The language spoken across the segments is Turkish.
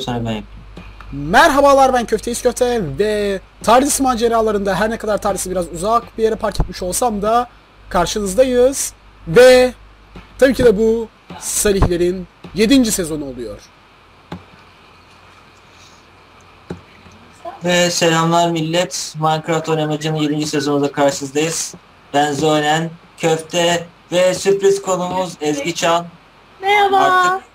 Sonra ben yapayım. Merhabalar ben Köfteyiz Köfte ve TARDIS maceralarında her ne kadar TARDIS'i biraz uzak bir yere park etmiş olsam da karşınızdayız. Ve tabii ki de bu Salihlerin 7. sezonu oluyor. Ve selamlar millet. Minecraft oynamacının 7. sezonunda karşınızdayız. Ben Zonen, Köfte ve sürpriz konumuz Ezgi Çan. Merhaba. Artık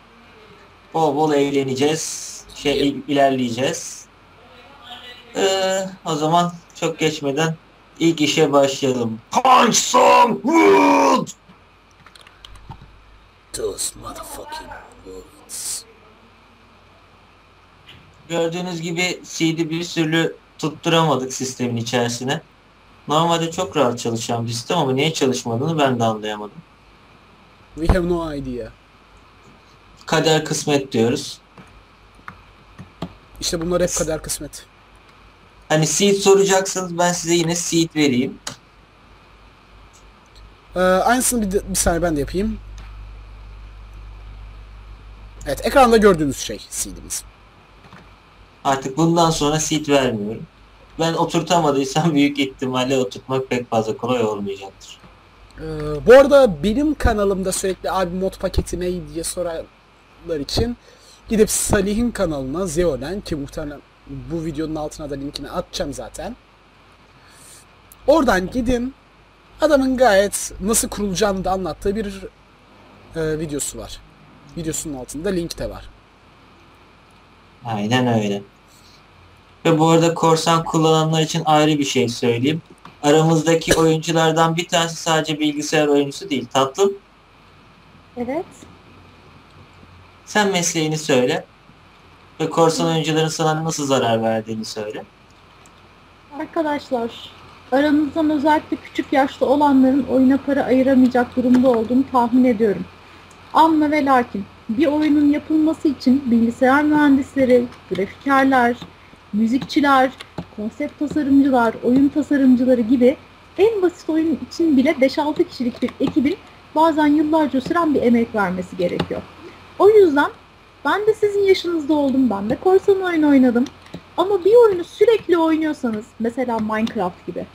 bol bol eğleneceğiz. Şey il- ilerleyeceğiz. Ee, o zaman çok geçmeden ilk işe başlayalım. Punch some wood! Those motherfucking words. Gördüğünüz gibi CD bir türlü tutturamadık sistemin içerisine. Normalde çok rahat çalışan bir sistem ama niye çalışmadığını ben de anlayamadım. We have no idea. Kader kısmet diyoruz. İşte bunlar hep kader kısmet. Hani seed soracaksınız ben size yine seed vereyim. Ee, aynısını bir, de- bir saniye ben de yapayım. Evet ekranda gördüğünüz şey CD'miz. Artık bundan sonra seed vermiyorum. Ben oturtamadıysam büyük ihtimalle oturtmak pek fazla kolay olmayacaktır. Ee, bu arada benim kanalımda sürekli abi mod paketi ne diye soranlar için gidip Salih'in kanalına Zeolen ki muhtemelen bu videonun altına da linkini atacağım zaten. Oradan gidin. Adamın gayet nasıl kurulacağını da anlattığı bir e, videosu var. Videosunun altında link de var. Aynen öyle. Ve bu arada korsan kullananlar için ayrı bir şey söyleyeyim. Aramızdaki oyunculardan bir tanesi sadece bilgisayar oyuncusu değil. Tatlım Evet. Sen mesleğini söyle. Ve korsan oyuncuların sana nasıl zarar verdiğini söyle. Arkadaşlar aranızdan özellikle küçük yaşta olanların oyuna para ayıramayacak durumda olduğunu tahmin ediyorum. Ama ve lakin bir oyunun yapılması için bilgisayar mühendisleri, grafikerler, müzikçiler, konsept tasarımcılar, oyun tasarımcıları gibi en basit oyun için bile 5-6 kişilik bir ekibin bazen yıllarca süren bir emek vermesi gerekiyor. O yüzden ben de sizin yaşınızda oldum. Ben de korsan oyun oynadım. Ama bir oyunu sürekli oynuyorsanız, mesela Minecraft gibi.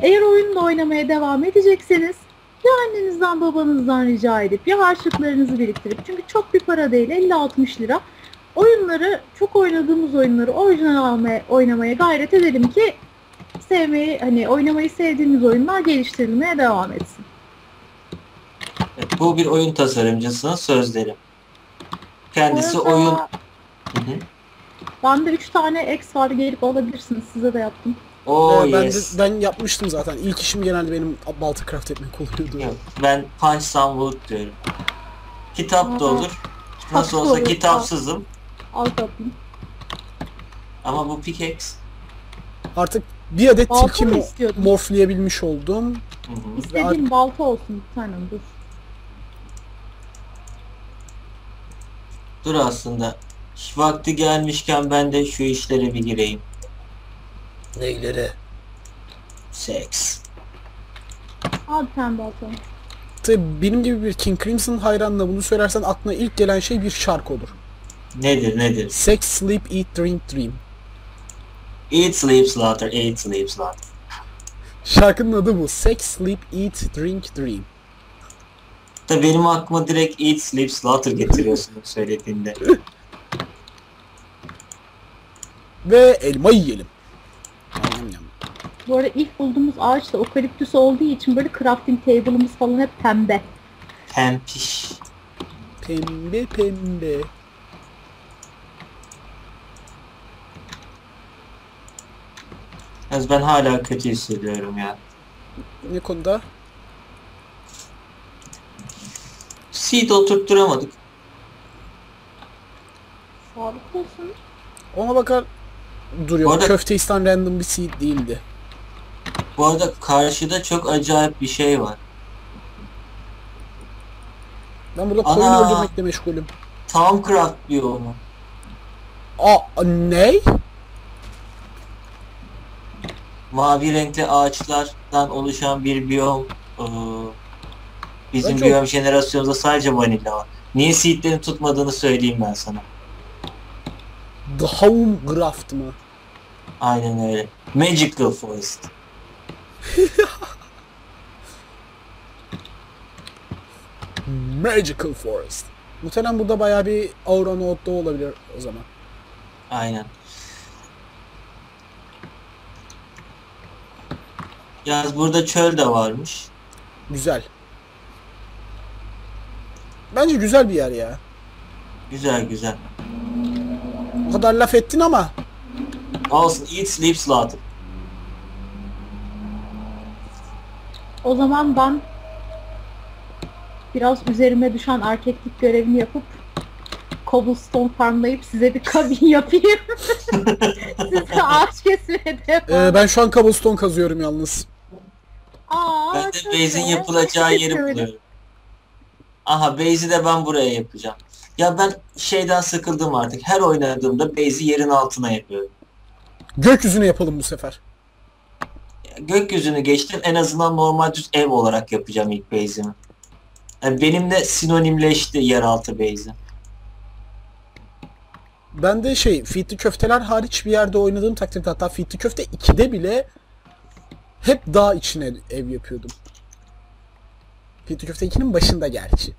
Eğer oyunda oynamaya devam edecekseniz ya annenizden babanızdan rica edip ya harçlıklarınızı biriktirip çünkü çok bir para değil 50-60 lira oyunları çok oynadığımız oyunları orijinal almaya oynamaya gayret edelim ki sevmeyi hani oynamayı sevdiğimiz oyunlar geliştirilmeye devam etsin. Bu bir oyun tasarımcısının sözleri. Kendisi Bu arada oyun... Hı hı. Bende 3 tane X var gelip alabilirsiniz size de yaptım. Oo Ee, ben, yes. de, ben yapmıştım zaten. İlk işim genelde benim balta craft etmek oluyordu. Yok, ben punch some wood diyorum. Kitap da Aa, olur. Nasıl da olsa olur. kitapsızım. Al tatlım. Ama bu pickaxe. Artık bir adet tilki morflayabilmiş oldum. Hı hı. İstediğin balta olsun bir tanem dur. Dur aslında. Vakti gelmişken ben de şu işlere bir gireyim. Neyleri? Seks. Al tane balta. Tabii benim gibi bir King Crimson hayranına bunu söylersen aklına ilk gelen şey bir şarkı olur. Nedir nedir? Sex, Sleep, Eat, Drink, Dream. Eat, sleep, slaughter, eat, sleep, slaughter. Şarkının adı bu. Sex, Sleep, Eat, Drink, Dream. Da benim aklıma direkt eat, sleep, slaughter getiriyorsun söylediğinde. Ve elma yiyelim. Yam yam. Bu arada ilk bulduğumuz ağaç da okaliptüs olduğu için böyle crafting table'ımız falan hep pembe. Pempiş. Pembe pembe. Yalnız ben hala kötü hissediyorum ya. Ne konuda? Seed oturtturamadık. Sağlık olsun. Ona bakar duruyor. Bu arada- Köfte isten random bir seed değildi. Bu arada karşıda çok acayip bir şey var. Ben burada koyun Ana! öldürmekle meşgulüm. Towncraft biyomu. Aa ne? Mavi renkli ağaçlardan oluşan bir biyom. Ee, bizim çok- biyom jenerasyonumuzda sadece vanilla var. Niye seedlerin tutmadığını söyleyeyim ben sana. The Home Graft mı? Aynen öyle. Magical Forest. Magical Forest. Muhtemelen burada bayağı bir aura node olabilir o zaman. Aynen. Yalnız burada çöl de varmış. Güzel. Bence güzel bir yer ya. Güzel güzel. O kadar laf ettin ama Olsun eat sleep slaughter. O zaman ben biraz üzerime düşen erkeklik görevini yapıp cobblestone farmlayıp size bir kabin yapayım. Size ağaç kesmeye devam. Ee, ben şu an cobblestone kazıyorum yalnız. Aa, Ben de base'in yapılacağı yeri buluyorum. Aha base'i de ben buraya yapacağım. Ya ben şeyden sıkıldım artık. Her oynadığımda base'i yerin altına yapıyorum. Gökyüzüne yapalım bu sefer. Gökyüzünü geçtim en azından normal düz ev olarak yapacağım ilk base'imi. Yani benimle sinonimleşti yeraltı base'i. Ben de şey Fitli Köfteler hariç bir yerde oynadığım takdirde hatta Fitli Köfte 2'de bile hep dağ içine ev yapıyordum. Fitli Köfte 2'nin başında gerçi.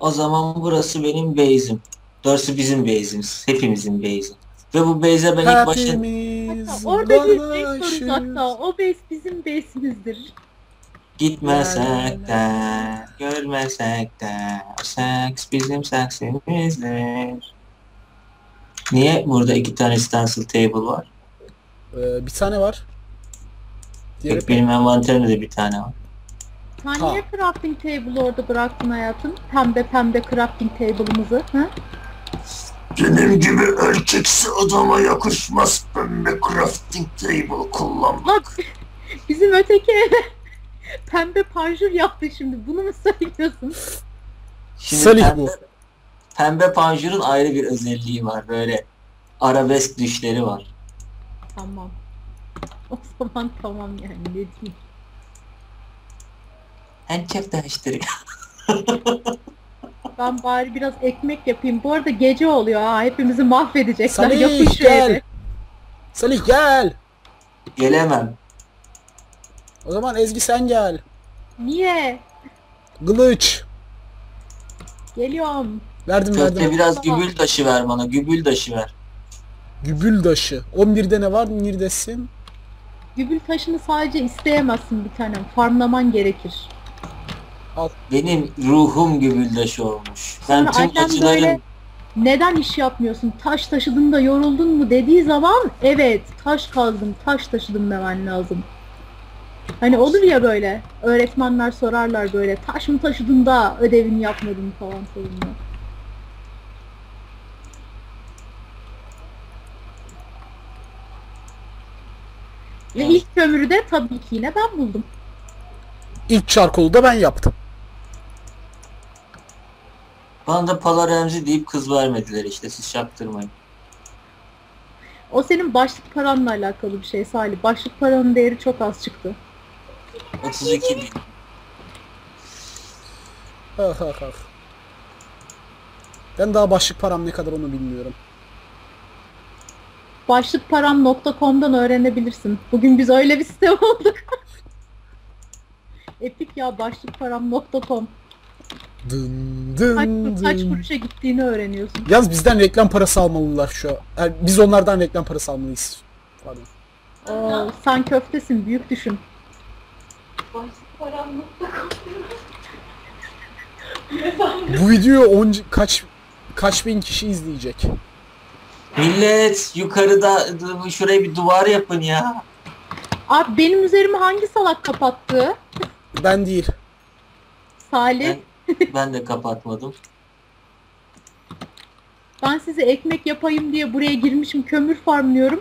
O zaman burası benim base'im. Doğrusu bizim base'imiz. Hepimizin base'i. Ve bu base'e ben ilk başta Hatta orada bir base kardeşiz. soracak hatta. O base bizim base'imizdir. gitmesek de, görmesek de, o seks bizim seksimizdir. Niye burada iki tane stencil table var? Ee, bir tane var. Diğeri benim envanterimde de bir tane var. Sen Ha. niye crafting table orada bıraktın hayatım? Pembe pembe crafting table'ımızı. Ha? Benim gibi erkeksi adama yakışmaz pembe crafting table kullanmak. Lan bizim öteki eve pembe panjur yaptı şimdi. Bunu mu söylüyorsun? Şimdi Salih pembe, bu. Pembe panjurun ayrı bir özelliği var. Böyle arabesk düşleri var. Tamam. O zaman tamam yani ne diyeyim. En çok değiştiriyor. Ben bari biraz ekmek yapayım. Bu arada gece oluyor ha. Hepimizi mahvedecekler. Salih, Yapın şu gel. evi. Salih gel. Gelemem. O zaman Ezgi sen gel. Niye? Kılıç. Geliyorum. Verdim Köfte verdim. biraz gübül taşı ver bana. Gübül taşı ver. Gübül taşı. 11'de ne var? Neredesin? Gübül taşını sadece isteyemezsin bir tanem. Farmlaman gerekir. Benim ruhum gübül taşı olmuş. Ben Sonra tüm annem acılarım böyle neden iş yapmıyorsun? Taş taşıdın da yoruldun mu dediği zaman evet taş kazdım, taş taşıdım demen lazım. Hani olur ya böyle öğretmenler sorarlar böyle taş mı taşıdın da ödevini yapmadın falan sorunlar. Ve ilk kömürü de tabii ki yine ben buldum. İlk çarkolu da ben yaptım. bana da Pala Remzi deyip kız vermediler işte siz çaktırmayın. O senin başlık paranla alakalı bir şey Salih. Başlık paranın değeri çok az çıktı. 32 bin. Ah ah ah. Ben daha başlık param ne kadar onu bilmiyorum. Başlıkparam.com'dan öğrenebilirsin. Bugün biz öyle bir site olduk. Epik ya başlıkparam.com. Dın Kaç, dın kaç dın. kuruşa gittiğini öğreniyorsun. Yalnız bizden reklam parası almalılar şu an. Yani biz onlardan reklam parası almalıyız. Pardon. Oo, sen köftesin büyük düşün. Bu videoyu on, kaç kaç bin kişi izleyecek? Millet yukarıda şuraya bir duvar yapın ya. Abi benim üzerimi hangi salak kapattı? Ben değil. Salih. Ben, ben de kapatmadım. Ben size ekmek yapayım diye buraya girmişim kömür farmlıyorum.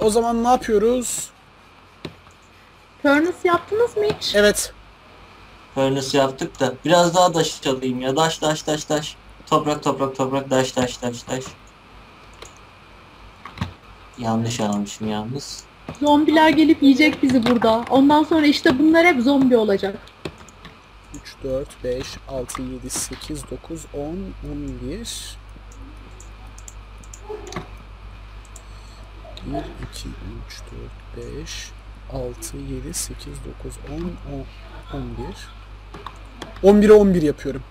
O zaman ne yapıyoruz? Furnace yaptınız mı hiç? Evet. Furnace yaptık da biraz daha taş alayım ya. Taş taş taş taş. Toprak toprak toprak taş taş taş taş. Yanlış almışım yalnız. Zombiler gelip yiyecek bizi burada. Ondan sonra işte bunlar hep zombi olacak. 3, 4, 5, 6, 7, 8, 9, 10, 11. 1, 2, 3, 4, 5, 6, 7, 8, 9, 10, 10 11. 11'e 11 yapıyorum.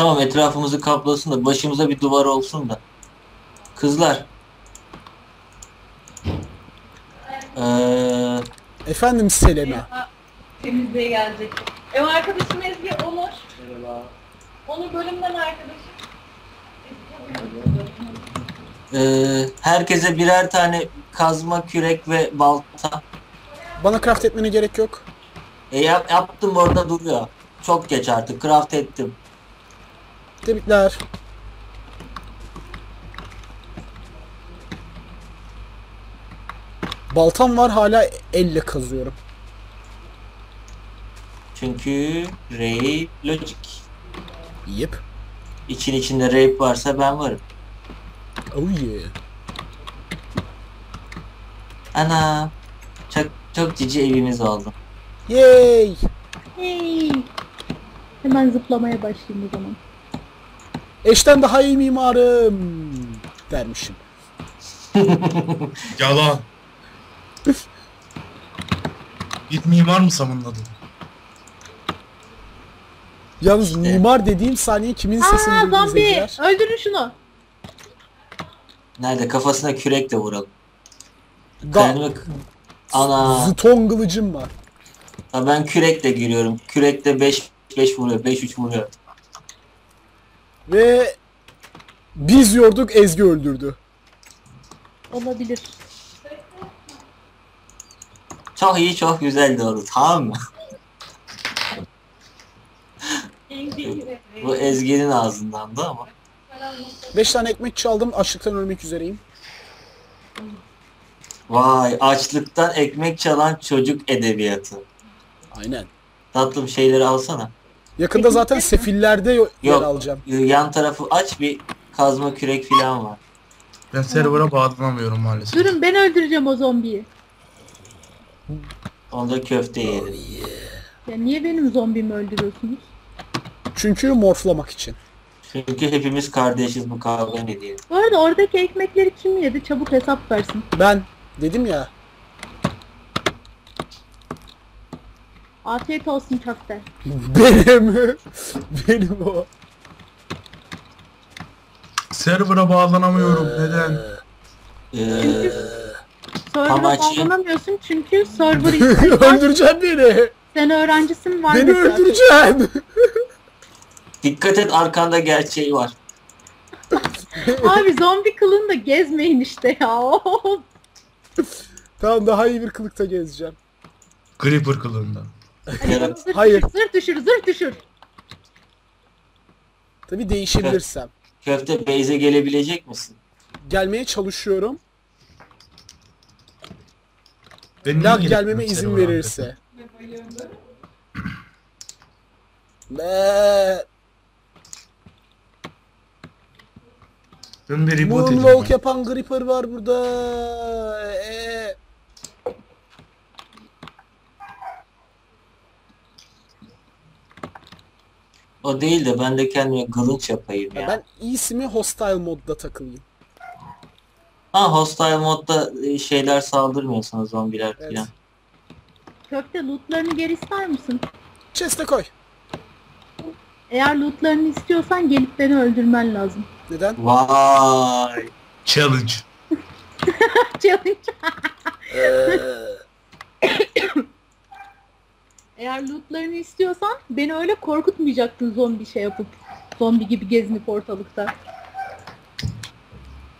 Tamam etrafımızı kaplasın da başımıza bir duvar olsun da. Kızlar. Ee, Efendim Selena. Temizliğe gelecek. Ev arkadaşım Ezgi Onur. Merhaba. Onur bölümden arkadaşım. e, herkese birer tane kazma, kürek ve balta. Bana craft etmene gerek yok. E, yap, yaptım orada duruyor. Çok geç artık. Craft ettim. Tebrikler. Baltam var hala elle kazıyorum. Çünkü rape logic. Yep. İçin içinde rape varsa ben varım. Oh yeah. Ana. Çok çok cici evimiz oldu. Yay. Hey. Hemen zıplamaya başlayayım o zaman. Eşten daha iyi mimarım dermişim. Yalan. Git mimar mı savunladın? Yalnız İşte. mimar dediğim saniye kimin sesini Aa zombi! izleyiciler? Öldürün şunu. Nerede? Kafasına kürekle vuralım. Da Kendime... Ana. Zıton kılıcım var. Ha, ben kürekle giriyorum. Kürekle 5 5 vuruyor. 5 3 vuruyor. Ve biz yorduk Ezgi öldürdü. Olabilir. Çok iyi, çok güzel oldu. Tamam mı? Bu Ezgi'nin ağzından da ama. 5 tane ekmek çaldım açlıktan ölmek üzereyim. Vay, açlıktan ekmek çalan çocuk edebiyatı. Aynen. Tatlım şeyleri alsana. Yakında zaten sefillerde yo- yer Yok. alacağım. Yan tarafı aç bir kazma kürek falan var. Ben server'a bağlanamıyorum maalesef. Durun ben öldüreceğim o zombiyi. Onda köfte yerim. Ya niye benim zombimi öldürüyorsunuz? Çünkü morflamak için. Çünkü hepimiz kardeşiz bu kavga ne diye. Bu arada oradaki ekmekleri kim yedi? Çabuk hesap versin. Ben dedim ya. Afiyet olsun köfte. Benim. Benim o. Server'a bağlanamıyorum. Neden? Ee, Server'a Amaçlı- bağlanamıyorsun çünkü server istiyorsan Öldüreceksin beni. sen öğrencisin var Beni mesela. öldüreceksin. dikkat et arkanda gerçeği var. Abi zombi kılığında gezmeyin işte ya. tamam daha iyi bir kılıkta gezeceğim. Creeper kılığında. Zırh Hayır. düşür, zırh düşür, zırh düşür. Tabi değişebilirsem. Köfte Beyze gelebilecek misin? Gelmeye çalışıyorum. Ben niye Lag gelip gelmeme izin abi? verirse. Be Ben bir reboot Moonwalk edeyim. yapan Gripper var burada. Ee, O değil de ben de kendime kılınç yapayım ya. ben iyisi mi hostile modda takılayım. Ha hostile modda e, şeyler saldırmıyor sana zombiler Evet. falan. Köfte lootlarını geri ister misin? Chest'e koy. Eğer lootlarını istiyorsan gelip beni öldürmen lazım. Neden? Vay. Challenge. Challenge. Ee, Eğer lootlarını istiyorsan beni öyle korkutmayacaktın zombi şey yapıp. Zombi gibi gezinip ortalıkta.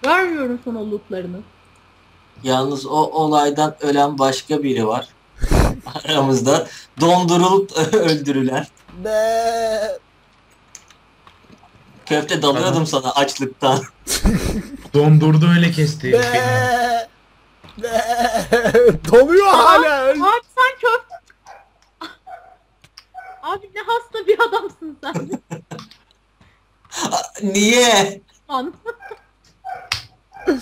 Vermiyorum sana lootlarını. Yalnız o olaydan ölen başka biri var. Aramızda dondurulup öldürülen. be Köfte dalıyordum sana açlıktan. Dondurdu öyle kesti be be doluyor hala. Abi sen köfte... Abi ne hasta bir adamsın sen. Niye? Lan.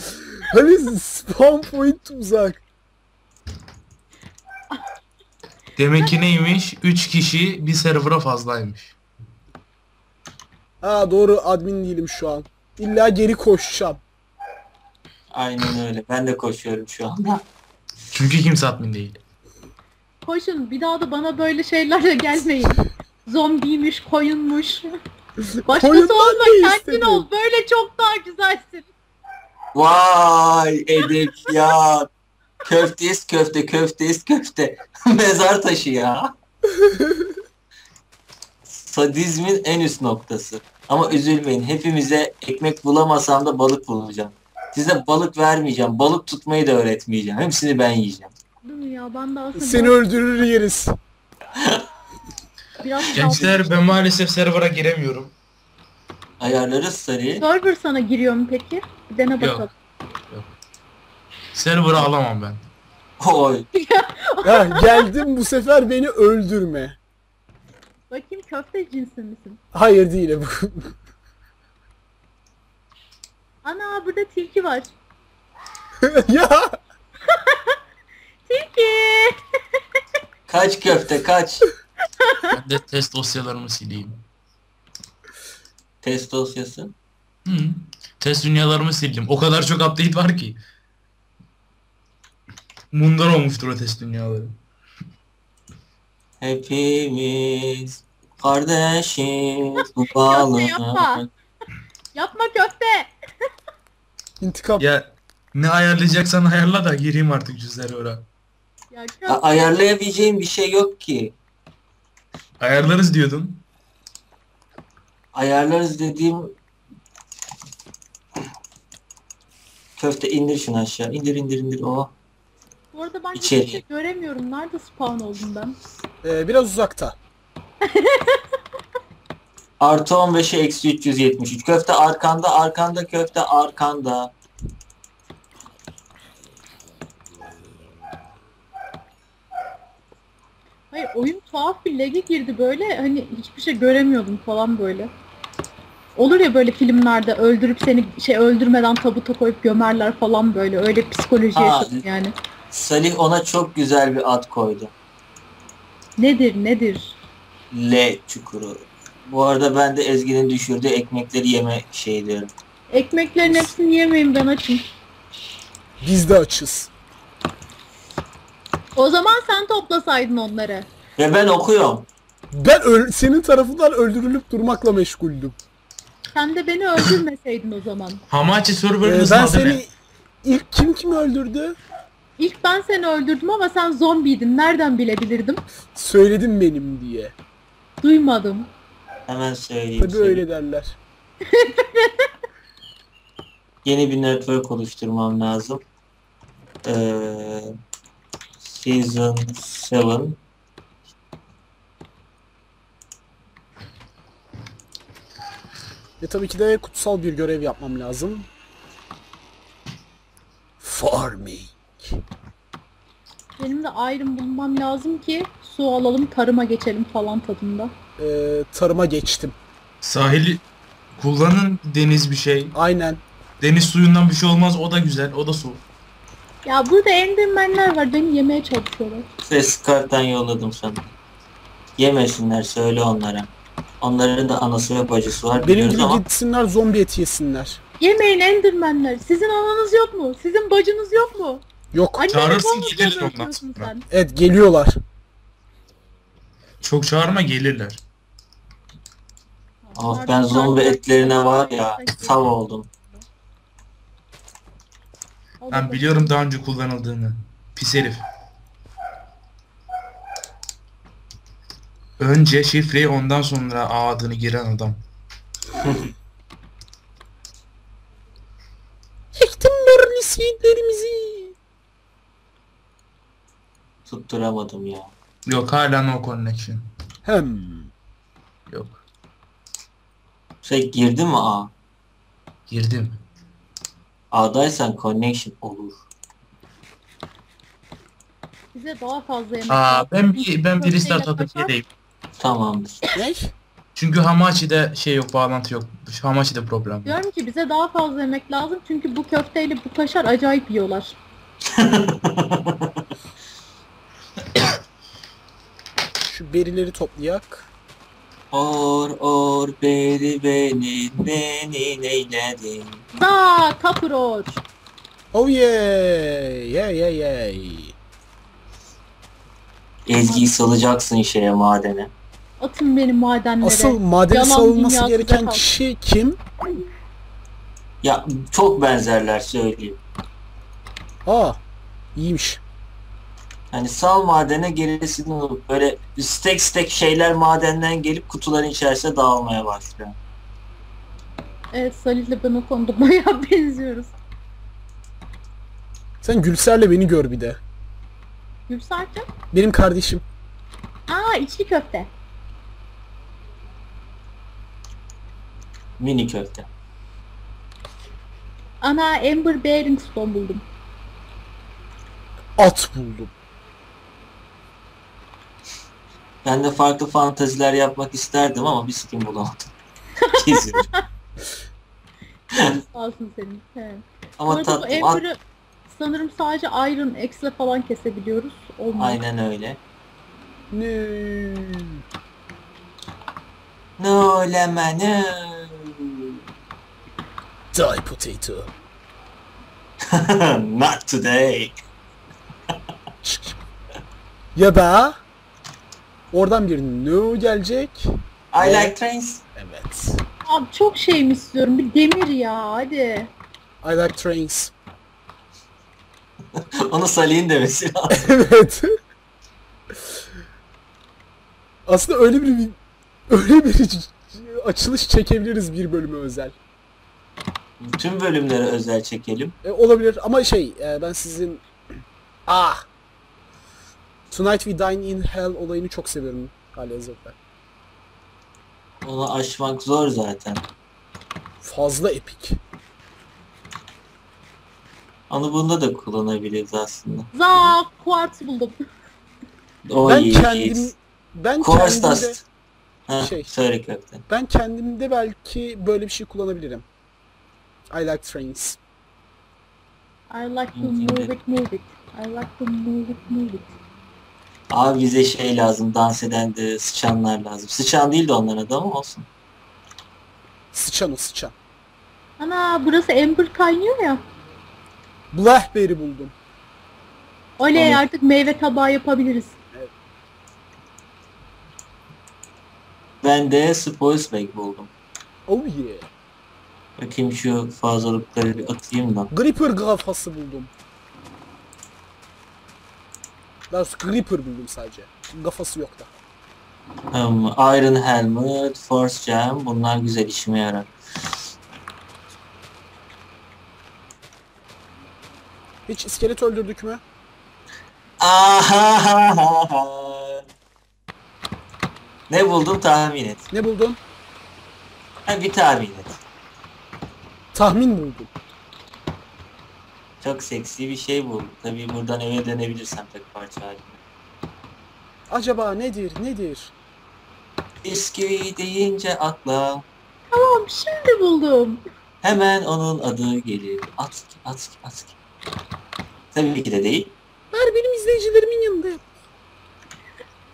Hani spawn point uzak. Demek ki neymiş? 3 kişi bir server'a fazlaymış. Ha doğru admin değilim şu an. İlla geri koşacağım. Aynen öyle. Ben de koşuyorum şu anda. Çünkü kimse admin değil. Koşun bir daha da bana böyle şeylerle gelmeyin. Zombiymiş, koyunmuş. Başkası olma kendin ol. Böyle çok daha güzelsin. Vay edebiyat. Köfteyiz köfte, köfteyiz köfte. Mezar taşı ya. Sadizmin en üst noktası. Ama üzülmeyin. Hepimize ekmek bulamasam da balık bulacağım. Size balık vermeyeceğim. Balık tutmayı da öğretmeyeceğim. Hepsini ben yiyeceğim. Değil mi ya? Ben de aslında Seni öldürür yeriz. biraz Gençler ben maalesef server'a giremiyorum. Ayarlarız sarıyı. Server sana giriyor mu peki? Bir dene Yok. bakalım. Server'a alamam ben. Oy. Ha, geldim bu sefer beni öldürme. Bakayım köfte cinsi misin? Hayır değilim. Ana burada tilki var. ya Tilki! Kaç köfte kaç. Ben de test dosyalarımı sileyim. Test dosyası. Hı. Test dünyalarımı sildim. O kadar çok update var ki. Mundar olmuştur o test dünyaları. Hepimiz kardeşiz bu Yapma, yapma. Yapma köfte! intikam. Ya ne ayarlayacaksan ayarla da gireyim artık şu server'a. Ya A- köfte. ayarlayabileceğim bir şey yok ki. Ayarlarız diyordun. Ayarlarız dediğim köfte indir şunu aşağı. İndir indir indir. Oh. Bu arada ben İçeri. şey göremiyorum. Nerede spawn oldum ben? Ee, biraz uzakta. Artı 15'e eksi 373. Köfte arkanda arkanda köfte arkanda. Hayır oyun tuhaf bir lag'e girdi böyle. Hani hiçbir şey göremiyordum falan böyle. Olur ya böyle filmlerde öldürüp seni şey öldürmeden tabuta koyup gömerler falan böyle. Öyle psikoloji Aa, yaşadım yani. Salih ona çok güzel bir ad koydu. Nedir nedir? L çukuru. Bu arada ben de Ezgi'nin düşürdüğü ekmekleri yeme şey diyorum. Ekmeklerin hepsini yemeyin ben açım. Biz de açız. O zaman sen toplasaydın onları. Ve ben okuyorum. Ben öl- senin tarafından öldürülüp durmakla meşguldüm. Sen de beni öldürmeseydin o zaman. Hamachi Ee, ben adı seni ilk kim kimi öldürdü? İlk ben seni öldürdüm ama sen zombiydin. Nereden bilebilirdim? Söyledim benim diye. Duymadım. Hemen söyleyeyim. Tabii size. öyle derler. Yeni bir network oluşturmam lazım. Ee, season 7 Ve tabii ki de kutsal bir görev yapmam lazım. Farming. Benim de ayrım bulmam lazım ki su alalım tarıma geçelim falan tadında. Ee, tarıma geçtim. Sahili kullanın deniz bir şey. Aynen. Deniz suyundan bir şey olmaz o da güzel o da su. Ya burada endermenler var beni yemeye çalışıyorlar. ses karttan yolladım sana. Yemesinler söyle onlara. Onların da anası ve bacısı var Benim biliyoruz gibi ama gitsinler zombi eti yesinler. Yemeyin endermenler. Sizin ananız yok mu? Sizin bacınız yok mu? Yok. Anneni Çağırırsın, gelirler ondan uğraşıyorsun sonra. sen. Evet geliyorlar. Çok çağırma gelirler. oh, Onlar ben zombi etlerine var ya tav oldum. Ben biliyorum daha önce kullanıldığını. Pis herif. Önce şifreyi ondan sonra ağ adını giren adam. Ektim barın iskeletlerimizi. Tutturamadım ya. Yok hala no connection. Hem. Yok. Şey girdi mi A? Girdim. A'daysan connection olur. Bize daha fazla yemek Aa ben bir ben bir restart atıp geleyim. Tamamdır. Ne? Çünkü Hamachi'de şey yok bağlantı yok. Hamachi'de problem. Diyorum ki bize daha fazla yemek lazım çünkü bu köfteyle bu kaşar acayip yiyorlar. Şu berileri toplayak. Or or beri beni beni neyledin. Da tapıror. Oh yeah! Yeah yeah yeah! Ezgi'yi salacaksın şeye madene. Atın beni madenlere. Asıl madene Yalan dünyasında gereken kal. kişi kim? Ya çok benzerler söyleyeyim. Aa, iyiymiş. Hani sal madene gerisini alıp böyle stek stek şeyler madenden gelip kutuların içerisine dağılmaya başlıyor. Evet Salih'le ben o konuda bayağı benziyoruz. Sen Gülser'le beni gör bir de. Gülser'cim. Benim kardeşim. Aa içli köfte. Mini köfte. Ana Amber Bearingstone buldum. At buldum. Ben de farklı fantaziler yapmak isterdim ama bir sikim bulamadım. Geziyorum. Olsun senin. He. Bu ama bu tatlım. at- Amber'ı sanırım sadece Iron X'le falan kesebiliyoruz. Olmuyor. Aynen öyle. Ne? No lemon no. Die potato. Not today. Ya da oradan bir no gelecek. I like trains. Evet. Abi çok şey mi istiyorum? Bir demir ya hadi. I like trains. Onu Salih'in demesi lazım. evet. Aslında öyle bir öyle bir açılış çekebiliriz bir bölüme özel. Tüm bölümleri özel çekelim. E, olabilir ama şey e, ben sizin ah Tonight We Dine in Hell olayını çok seviyorum halihazırda. Onu aşmak zor zaten. Fazla epik. Onu bunda da kullanabiliriz aslında. Za quartz buldum. O ben iyi. kendim ben Quartz kendimde dust. Ha, Şey. söyle köfte. ben kendimde belki böyle bir şey kullanabilirim. I like trains. I like to move it move it. I like to move it move it. Abi bize şey lazım. Dans eden de sıçanlar lazım. Sıçan değil de onların adı ama olsun. Sıçan o sıçan. Ana burası Amber kaynıyor ya. Blackberry buldum. Oley Tamam. artık meyve tabağı yapabiliriz. Ben de spoils bag buldum. Oh yeah. Bakayım şu fazlalıkları bir atayım da. Gripper kafası buldum. Daha doğrusu Gripper buldum sadece. Kafası yok da. Um, Iron Helmet, Force Gem bunlar güzel işime yarar. Hiç iskelet öldürdük mü? Ne buldum tahmin et. Ne buldun? Ha, bir tahmin et. Tahmin buldum. Çok seksi bir şey buldum. Tabii buradan eve dönebilirsem tek parça halinde. Acaba nedir nedir? Bisküvi deyince akla Tamam şimdi buldum. hemen onun adı gelir. Atski, atski, atski. Tabii ki de değil. Ver benim izleyicilerimin yanında yap.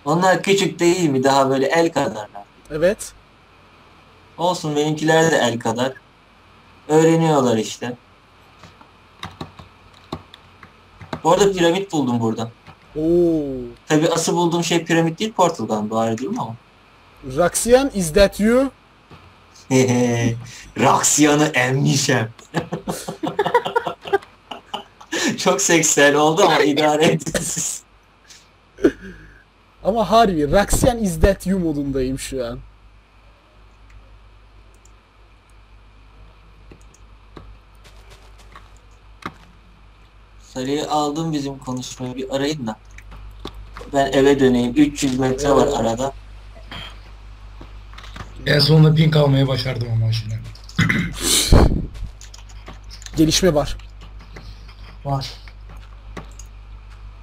Onlar küçük değil mi? Daha böyle el kadarlar. Evet. Olsun benimkiler de el kadar. Öğreniyorlar işte. Bu arada piramit buldum buradan. Oo. Tabi asıl bulduğum şey piramit değil Portal'dan bu ayrı değil mi ama? Raxian is that you? Raksiyan'ı emmişem. Çok seksüel oldu ama idare edin. Ama harbi Raxian is that you modundayım şu an. Sarıyı aldım bizim konuşmayı bir arayın da. Ben eve döneyim. 300 metre var arada. En sonunda pink almayı başardım ama şimdi. Gelişme var. Var.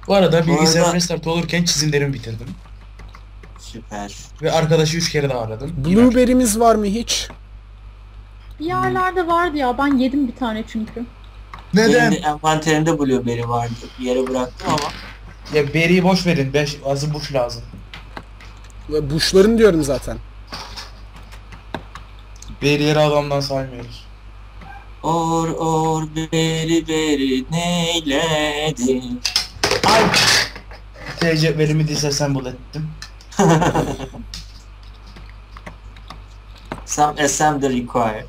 Bu arada bilgisayar arada- restart olurken çizimlerimi bitirdim. Süper. Ve arkadaşı 3 kere daha aradım. Blueberry'miz var mı hiç? Bir yerlerde vardı ya ben yedim bir tane çünkü. Neden? Benim de envanterimde blueberry vardı. Bir yere bıraktım ama. Ya beriyi boş verin. Ben azı buş lazım. Ve Bush'ların diyorum zaten. Barrier adamdan saymıyoruz. Or or beri beri neyledi? Ay! TC verimi disassemble ettim. Some assembly required.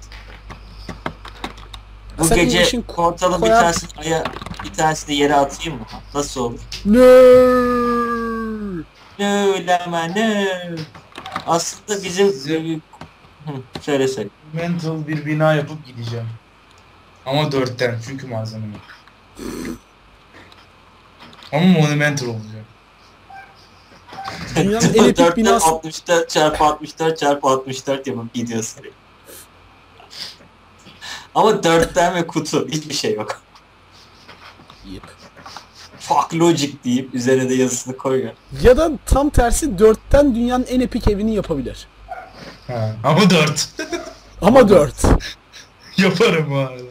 Bu Assembly gece için portalın bir koyar- tanesini aya, bir tanesini yere atayım mı? Nasıl olur? No. Ne leme ne? Aslında bizim Size- Hı, söyle söyle. Mental bir bina yapıp gideceğim. Ama dörtten çünkü malzeme yok. Ama monumental olacak. Dünyanın en epik Dörtten binası. 64 çarpı 64 çarpı 64 yapıp gidiyorsun. Ama dörtten ve kutu hiçbir şey yok. Yep. Fuck logic deyip üzerine de yazısını koyuyor. Ya da tam tersi 4'ten dünyanın en epik evini yapabilir. Ha. Ama dört. Ama 4. Yaparım bu arada.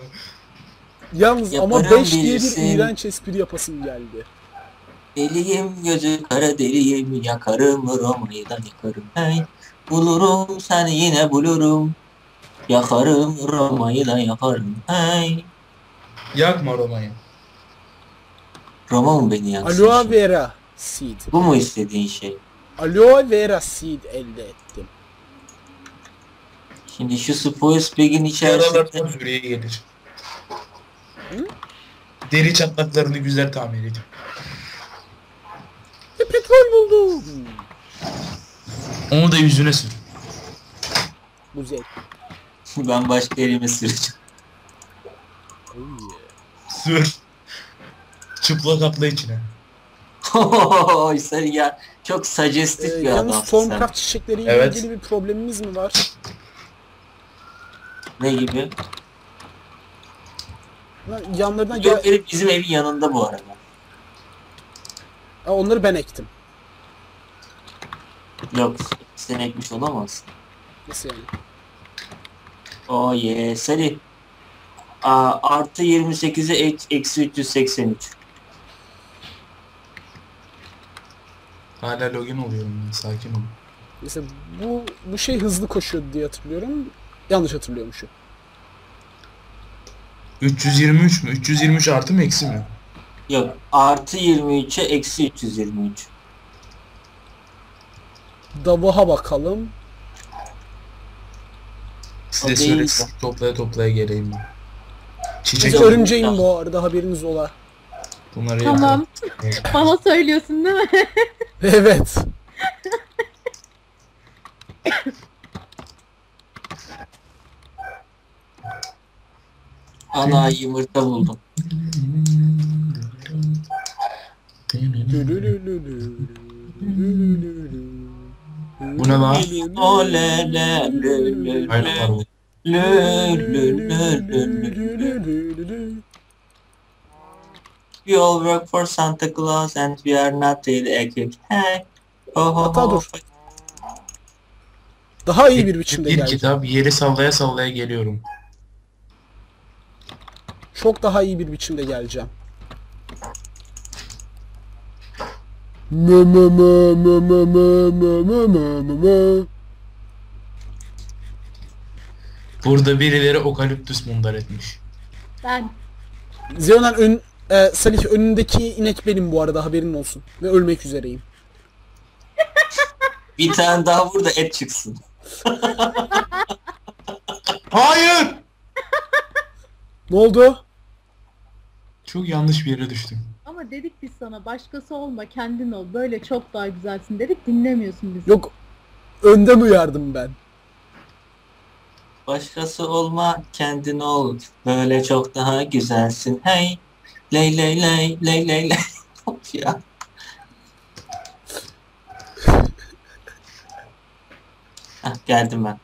Yalnız ama Yaparım 5 diye bir iğrenç espri yapasım geldi. Deliyim gözü kara deliyim yakarım Roma'yı da yakarım hey. Bulurum seni yine bulurum. Yakarım Roma'yı da yakarım hey. Yakma Roma'yı. Roma mı beni yaksın? Aloe vera seed. Bu mu istediğin şey? Aloe vera seed elde ettim. Şimdi şu spoil spag'in içerisinde Yaralardan süreye gelir. Deri çatlaklarını güzel tamir edin. Ve petrol buldum. Onu da yüzüne sür. Bu zevk. Ben başka elime süreceğim. Oh yeah. Sür. Çıplak atla içine. Sen ya çok Ee, suggestif bir yalnız adamsın sen. Stormcraft çiçekleriyle Evet. ilgili bir problemimiz mi var? Ne gibi? Lan Yanlarına Yok gel... benim bizim evin yanında bu arada. Ha, onları ben ektim. Yok sen ekmiş olamazsın. Nasıl yani? Oh yeah Salih. Aa, artı 28'e ek- eksi 383. Hala login oluyorum ben sakin ol. Mesela bu bu şey hızlı koşuyordu diye hatırlıyorum. Yanlış hatırlıyormuşum. 323 mü? 323 artı mı eksi mi? Yok artı 23'e eksi 323. Davaha bakalım. Size değil. toplaya toplaya geleyim ben. Çiçek Biz örümceğim bu arada haberiniz ola. bunları Tamam. Bana söylüyorsun değil mi? Evet. Ana yumurta buldum. Bu ne lan? O le le le le Hayır pardon. le le le le le We all work for Santa Claus and we are not really equipped. Hey. Oh, Hatta dur. Daha iyi bir biçimde Bir geldi. kitap yeri sallaya sallaya geliyorum. Çok daha iyi bir biçimde geleceğim. Mö mö mö mö mö mö mö mö mö mö mö. Burada birileri okaliptüs mundar etmiş. Ben. Zeonan ön, e, Salih önündeki inek benim bu arada haberin olsun. Ve ölmek üzereyim. Bir tane daha vur da et çıksın. Hayır! Ne oldu? Çok yanlış bir yere düştüm. Ama dedik biz sana başkası olma kendin ol. Böyle çok daha güzelsin dedik dinlemiyorsun bizi. Yok. Önden uyardım ben. Başkası olma kendin ol. Böyle çok daha güzelsin. Hey. Ley ley ley ley ley ley. Ya. Heh, geldim ben.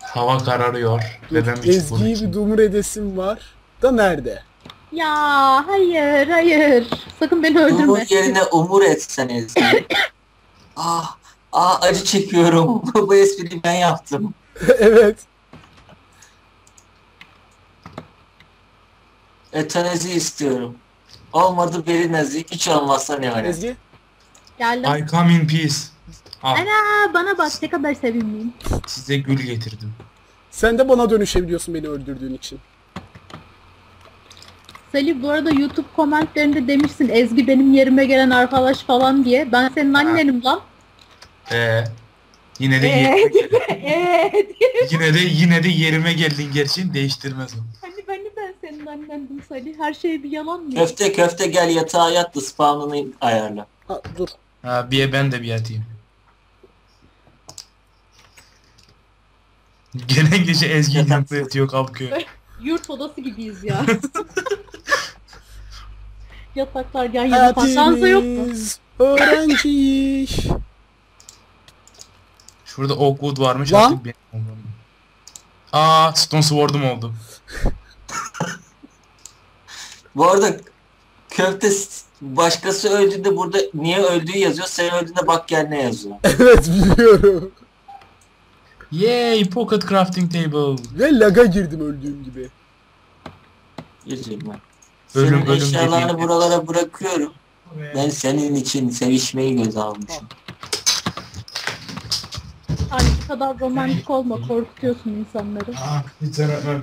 Hava kararıyor çukur Ezgi'yi için. bir dumur edesim var. Da nerede? Ya hayır hayır. Sakın beni öldürme. Bunun yerine umur etsen Ezgi. ah, ah acı çekiyorum. Bu espriyi ben yaptım. evet. Etanezi istiyorum. Olmadı beri nazi. Hiç olmazsa ne var? Ezgi. Geldim. I come in peace. Al Ana bana bak ne kadar sevimliyim. size gül getirdim. Sen de bana dönüşebiliyorsun beni öldürdüğün için. Salih bu arada YouTube komentlerinde demişsin Ezgi benim yerime gelen arkadaş falan diye. Ben senin annenim lan. Ee, yine de Ee? yerime geldin. Eee yine de yine de yerime geldin gerçeğin değiştirmez o. hani ben ben senin annendim Salih. Her şey bir yalan mı? Köfte köfte gel yatağa yat da spawnını ayarla. Ha dur. Ha bir ben de bir yatayım. Gene gece Ezgi'nin yatıyor kalkıyor. Yurt odası gibiyiz ya. Yataklar yan yana şansa yok mu? Öğrenci. Şurada Oakwood varmış Lan. artık benim olmam. Aa Stone Sword'um oldu. Bu arada köfte s- başkası öldüğünde burada niye öldüğü yazıyor. Sen öldüğünde bak gel ne yazıyor. Evet biliyorum. Yay pocket crafting table. Ve laga girdim öldüğüm gibi. Üzülme. Ölüm, Senin ölüm eşyalarını dediğin- buralara bırakıyorum. Ben senin için sevişmeyi göze almışım. Aynı kadar romantik olma korkutuyorsun insanları. Aa hiç sevmem.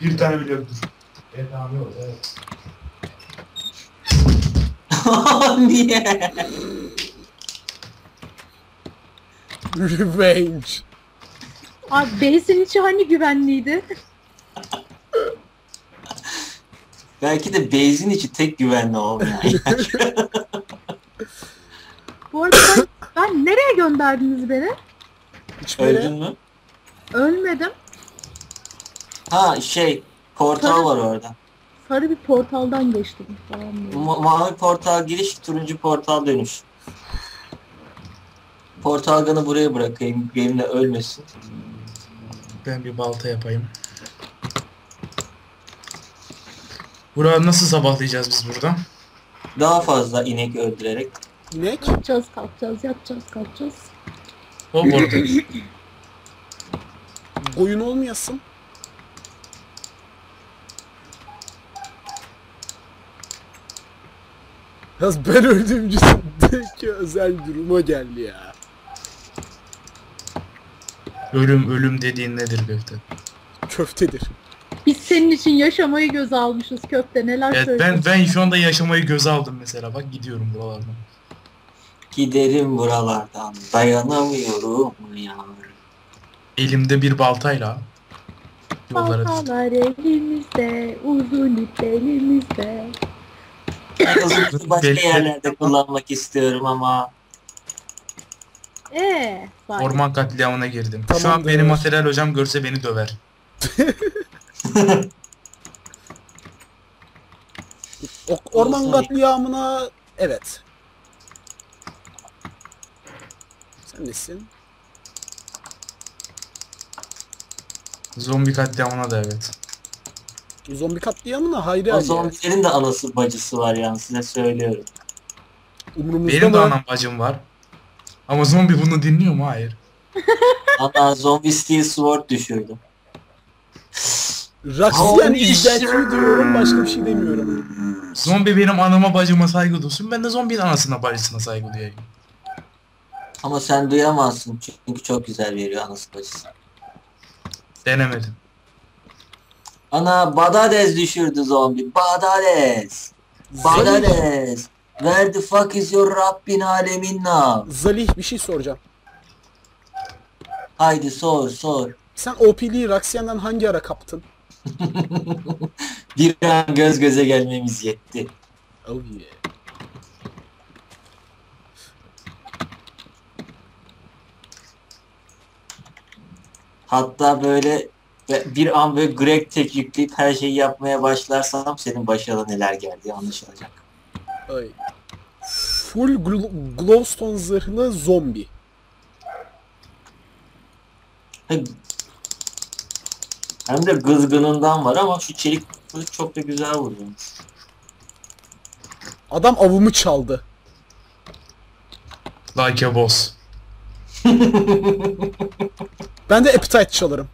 Bir tane bile yoktur. Evet abi evet. niye? Revenge. Abi base'in içi hani güvenliydi? Belki de base'in içi tek güvenli olmayan. Bu arada ben, ben nereye gönderdiniz beni? Hiçbiri. Öldün mü? Ölmedim. Ha şey portal var orada. Sarı bir portaldan geçtim falan böyle. Ma- mavi portal giriş, turuncu portal dönüş. Portal gun'ı buraya bırakayım. Benimle ölmesin. Ben bir balta yapayım. Buraya nasıl sabahlayacağız biz burada? Daha fazla inek öldürerek. İnek. Yatacağız kalkacağız yatacağız kalkacağız. Hop orada. Koyun olmayasın. Yaz ben öldüğümcüsündeki özel duruma geldi ya. ölüm ölüm dediğin nedir Gökte? Köftedir. Senin için yaşamayı göze almışız köfte neler Evet ben söylüyorsun. ben şu anda yaşamayı göze aldım mesela. Bak gidiyorum buralardan. Giderim buralardan. Dayanamıyorum yavrum. Elimde bir baltayla yollara Baltalar elimizde, uzun ip elimizde. Ben uzun başka Belki- yerlerde kullanmak istiyorum ama Eee bak. orman katliamına girdim. Şu an benim materyal hocam görse beni döver. Orman katliamına evet. Sen nesin? Zombi katliamına da evet. Zombi katliamına hayri o zombilerin de anası bacısı var yani size söylüyorum. Umurumuzda Benim de mı? anam bacım var. Ama zombi bunu dinliyor mu? Hayır. Ana zombi steel sword düşürdüm. Raksiyen izletiyor diyorum başka bir şey demiyorum. Zombi benim anama bacıma saygı duysun. Ben de zombinin anasına bacısına saygı duyayım. Ama sen duyamazsın çünkü çok güzel veriyor anası bacısı. Denemedim. Ana Badades düşürdü zombi. Badades. Badades. Where the fuck is your Rabbin alemin now? Zalih bir şey soracağım. Haydi sor sor. Sen OP'liyi Raksiyen'den hangi ara kaptın? Bir an göz göze gelmemiz yetti. Oh yeah. Hatta böyle bir an böyle Greg tek yükleyip her şeyi yapmaya başlarsam senin başına neler geldiği anlaşılacak. Ay. Full gl- glowstone zırhlı zombi. Hem de gızgınından var ama şu çelik kılıç çok da güzel vuruyor. Adam avımı çaldı. Like a boss. Ben de appetite çalarım.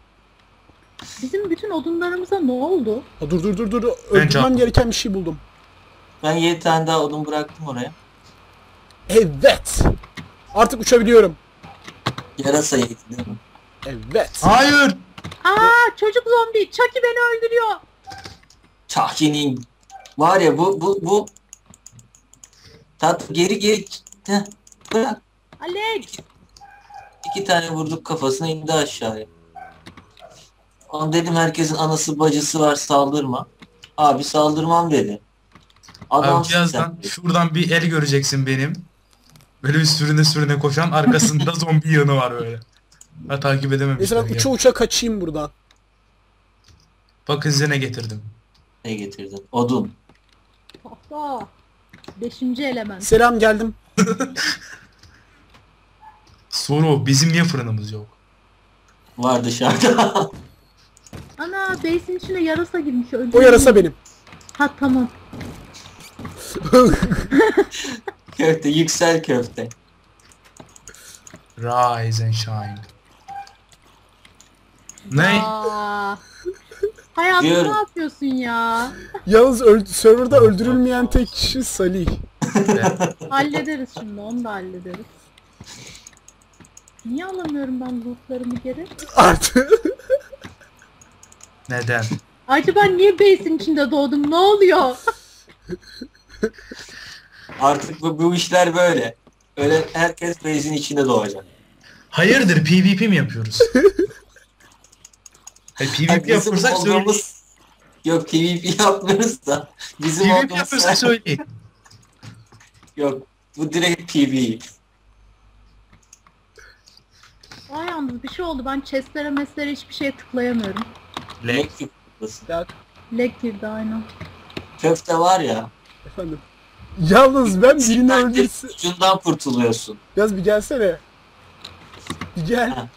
Bizim bütün odunlarımıza ne oldu? Ha, dur dur dur dur. Öldürmem çaldım. gereken bir şey buldum. Ben 7 tane daha odun bıraktım oraya. Evet. Artık uçabiliyorum. Yarasa yedi değil mi? Evet. Hayır. Aa çocuk zombi. Chucky beni öldürüyor. Çahki'nin var ya bu bu bu tat geri geri Heh, bırak Alex. iki tane vurduk kafasına indi aşağıya. Onu dedim herkesin anası bacısı var saldırma. Abi saldırmam dedi. Adam Abi birazdan şuradan bir el göreceksin benim. Böyle bir sürüne sürüne koşan arkasında zombi yığını var böyle. Ha takip edememişler. ya. uça uça kaçayım buradan. Bakın size ne getirdim. ne getirdin? Odun. Tahta. Beşinci element. Selam geldim. Soru bizim niye fırınımız yok? Var dışarıda. Ana base'in içine yarasa girmiş. O öldürüyor. yarasa benim. Ha tamam. köfte yüksel köfte. Rise and shine. Ne? Aa. Hayatım Diyorum. ne yapıyorsun ya? Yalnız öl- serverda öldürülmeyen tek kişi Salih. Hallederiz şimdi onu da hallederiz. Niye alamıyorum ben lootlarımı geri? Artı. Neden? Acaba niye base'in içinde doğdum? Ne oluyor? Artık bu, bu işler böyle. Öyle herkes base'in içinde doğacak. Hayırdır PvP mi yapıyoruz? Hayır, PvP bizim yapıyorsak söyleyin. olduğumuz... Yok PvP yapmıyoruz da. Bizim PvP olduğumuz... yapıyorsak söyleyin. Yok. Bu direkt PvE. Ay yalnız bir şey oldu. Ben chestlere meslere hiçbir şeye tıklayamıyorum. Leg. Ya, Lag girdi aynen. Köfte var ya. efendim. Yalnız ben birini öldürsün. ucundan kurtuluyorsun. Yaz bir gelsene. Bir gel.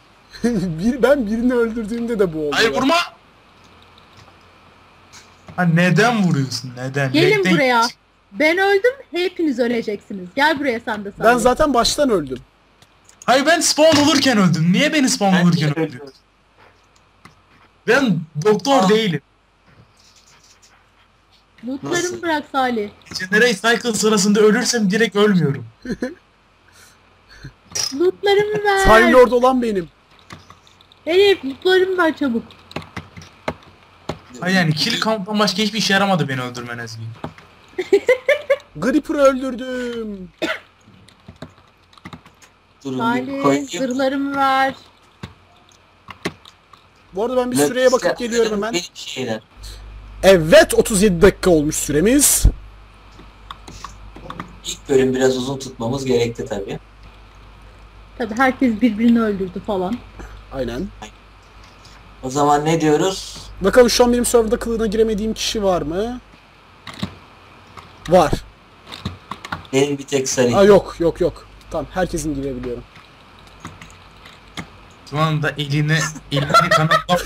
Bir, ben birini öldürdüğümde de bu oldu. Hayır vurma. Ha neden vuruyorsun? Neden? Gelin Leg'den- buraya. Ben öldüm. Hepiniz öleceksiniz. Gel buraya sen de sen. Ben zaten baştan öldüm. Hayır ben spawn olurken öldüm. Niye beni spawn Ben olurken de öldürdün? Ben doktor Aa. değilim. Lootlarımı Nasıl? bırak Salih. Generate Cycle sırasında ölürsem direkt ölmüyorum. Lootlarımı ver. Time Lord olan benim. Elif lootlarımı ver çabuk. Hayır yani kill count'tan başka hiçbir işe yaramadı beni öldürmen Ezgi. Gripper'ı öldürdüm. Durun bir Salih koyayım. zırhlarımı ver. Bu arada ben bir Lan süreye bakıp geliyorum hemen. Benim şeyler. Evet 37 dakika olmuş süremiz. İlk bölüm biraz uzun tutmamız gerekti tabii. Tabi herkes birbirini öldürdü falan. Aynen. O zaman ne diyoruz? Bakalım şu an benim serverda kılığına giremediğim kişi var mı? Var. Benim bir tek sarı. Aa yok yok yok. Tamam herkesin girebiliyorum. Şu anda eline elini kanatla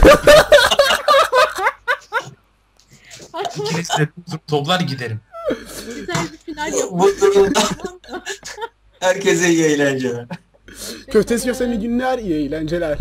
ikiniz de toplar giderim. Güzel bir final yapalım. Bu durumda herkese iyi eğlenceler. Köftesi köfteli günler iyi eğlenceler.